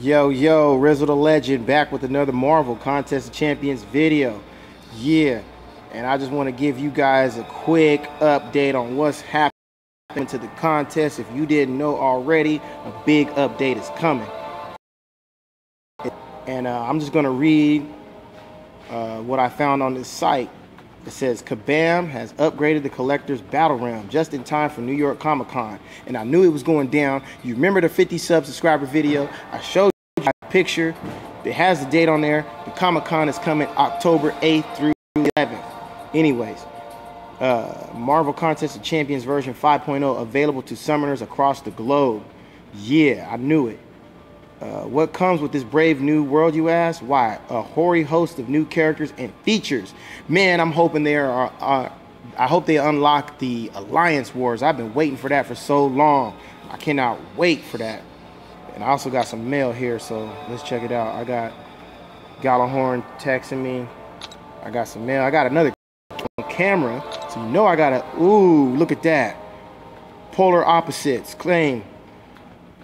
Yo, yo, Rizzo the Legend back with another Marvel Contest of Champions video. Yeah, and I just want to give you guys a quick update on what's happening to the contest. If you didn't know already, a big update is coming. And uh, I'm just going to read uh, what I found on this site. It says Kabam has upgraded the collector's battle realm just in time for New York Comic Con. And I knew it was going down. You remember the 50 sub subscriber video? I showed you a picture. It has the date on there. The Comic Con is coming October 8th through 11th. Anyways, uh, Marvel Contest of Champions version 5.0 available to summoners across the globe. Yeah, I knew it. Uh, what comes with this brave new world, you ask? Why? A hoary host of new characters and features. Man, I'm hoping they are. Uh, I hope they unlock the Alliance Wars. I've been waiting for that for so long. I cannot wait for that. And I also got some mail here, so let's check it out. I got Gjallarhorn texting me. I got some mail. I got another camera, so you know I got a. Ooh, look at that. Polar opposites claim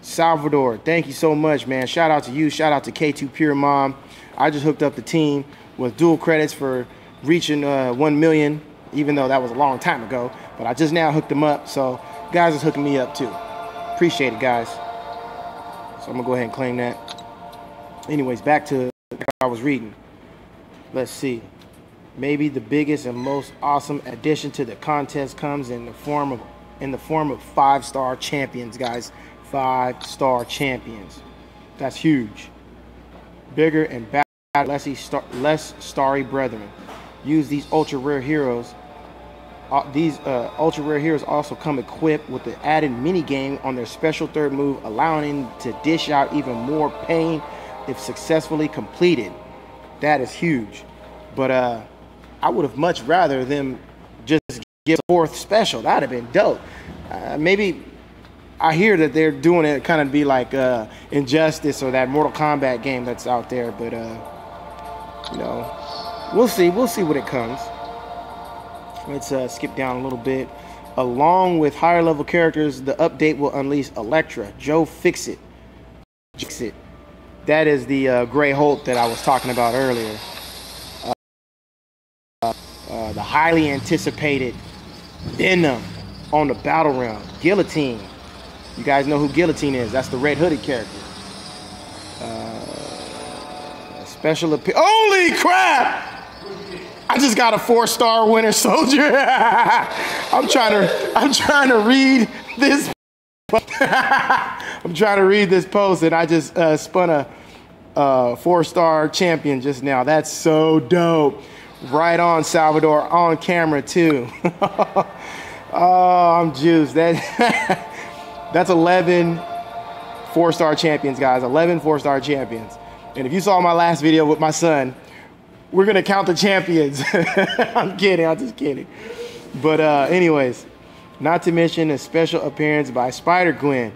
Salvador, thank you so much, man. Shout out to you. Shout out to K2 Pure Mom. I just hooked up the team with dual credits for reaching uh, 1 million, even though that was a long time ago. But I just now hooked them up. So, guys is hooking me up too. Appreciate it, guys. So, I'm going to go ahead and claim that. Anyways, back to what I was reading. Let's see. Maybe the biggest and most awesome addition to the contest comes in the form of in the form of five-star champions, guys five star champions. That's huge. Bigger and less, star, less starry brethren. Use these ultra rare heroes. Uh, these uh, ultra rare heroes also come equipped with the added mini game on their special third move, allowing them to dish out even more pain if successfully completed. That is huge. But uh, I would have much rather them just give a fourth special. That'd have been dope. Uh, maybe I hear that they're doing it kind of be like uh, Injustice or that Mortal Kombat game that's out there, but uh, you know, we'll see. We'll see what it comes. Let's uh, skip down a little bit. Along with higher level characters, the update will unleash Elektra, Joe Fixit, Fix It. That is the uh, Gray Hulk that I was talking about earlier. Uh, uh, the highly anticipated Venom on the battle realm, Guillotine, you guys know who Guillotine is. That's the red hooded character. Uh, special appeal. Holy crap! I just got a four star winter soldier. I'm trying to I'm trying to read this. I'm trying to read this post and I just uh, spun a uh, four star champion just now. That's so dope. Right on Salvador on camera too. oh, I'm juiced. That that's 11 four-star champions, guys. 11 four-star champions. And if you saw my last video with my son, we're gonna count the champions. I'm kidding, I'm just kidding. But uh, anyways, not to mention a special appearance by Spider-Gwen.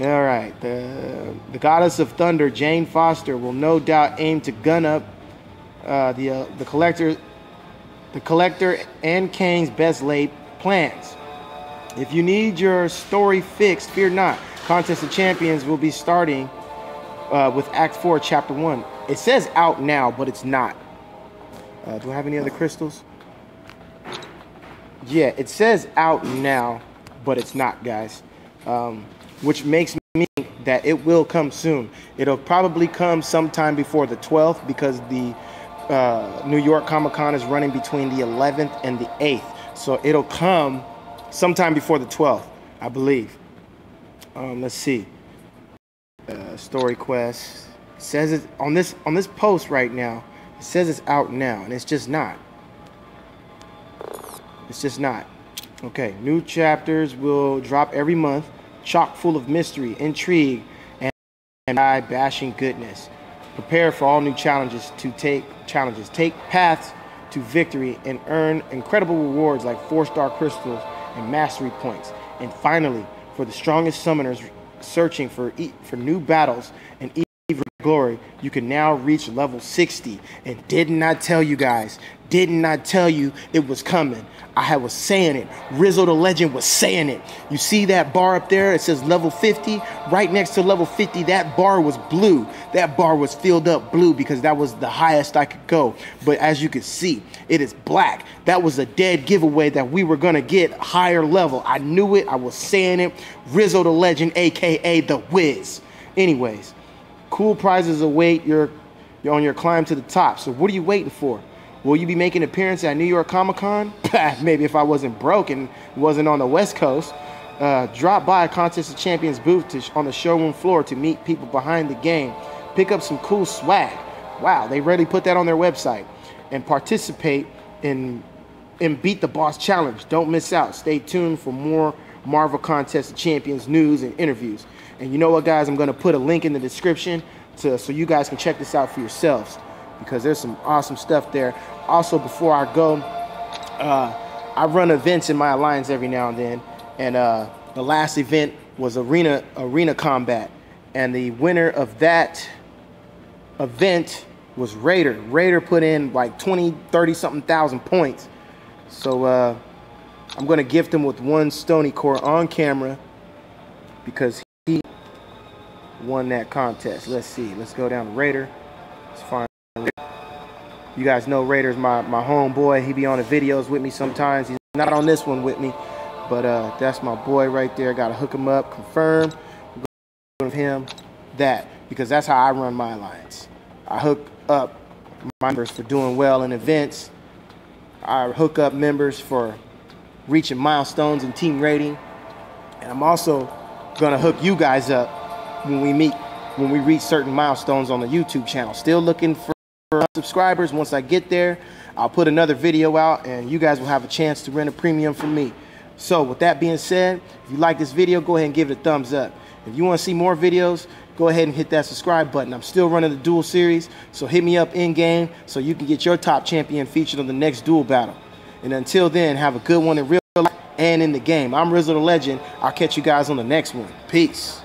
All right, the, the goddess of thunder, Jane Foster, will no doubt aim to gun up uh, the, uh, the collector the collector and Kang's best laid plans. If you need your story fixed, fear not. Contest of Champions will be starting uh, with Act 4, Chapter 1. It says out now, but it's not. Uh, do I have any other crystals? Yeah, it says out now, but it's not, guys. Um, which makes me think that it will come soon. It'll probably come sometime before the 12th because the uh, New York Comic Con is running between the 11th and the 8th. So it'll come sometime before the 12th, I believe. Um, let's see. Uh, story quest says it on this on this post right now. It says it's out now, and it's just not. It's just not. Okay, new chapters will drop every month, chock full of mystery, intrigue, and eye bashing goodness. Prepare for all new challenges to take challenges. Take paths to victory and earn incredible rewards like four-star crystals and mastery points. And finally, for the strongest summoners searching for e for new battles and glory, you can now reach level 60. And didn't I tell you guys? Didn't I tell you it was coming? I was saying it. Rizzo the legend was saying it. You see that bar up there? It says level 50. Right next to level 50, that bar was blue. That bar was filled up blue because that was the highest I could go. But as you can see, it is black. That was a dead giveaway that we were going to get higher level. I knew it. I was saying it. Rizzo the legend, aka the Wiz. Anyways, cool prizes await your, you're on your climb to the top. So what are you waiting for? Will you be making an appearance at New York Comic Con? Maybe if I wasn't broke and wasn't on the West Coast. Uh, drop by a Contest of Champions booth to, on the showroom floor to meet people behind the game. Pick up some cool swag. Wow, they really put that on their website. And participate in, in Beat the Boss Challenge. Don't miss out. Stay tuned for more Marvel Contest of Champions news and interviews. And you know what, guys? I'm going to put a link in the description to, so you guys can check this out for yourselves because there's some awesome stuff there. Also, before I go, uh, I run events in my alliance every now and then, and uh, the last event was arena arena combat, and the winner of that event was Raider. Raider put in like 20, 30 something thousand points. So uh, I'm gonna gift him with one Stony Core on camera because won that contest. Let's see. Let's go down to Raider. Let's find. You guys know Raiders, my, my homeboy. He be on the videos with me sometimes. He's not on this one with me, but uh, that's my boy right there. Got to hook him up, confirm with him that because that's how I run my alliance. I hook up members for doing well in events. I hook up members for reaching milestones in team rating. And I'm also gonna hook you guys up when we meet, when we reach certain milestones on the YouTube channel. Still looking for subscribers. Once I get there, I'll put another video out and you guys will have a chance to rent a premium from me. So with that being said, if you like this video, go ahead and give it a thumbs up. If you want to see more videos, go ahead and hit that subscribe button. I'm still running the duel series, so hit me up in game so you can get your top champion featured on the next duel battle. And until then, have a good one in real life and in the game. I'm Rizzo the Legend. I'll catch you guys on the next one. Peace.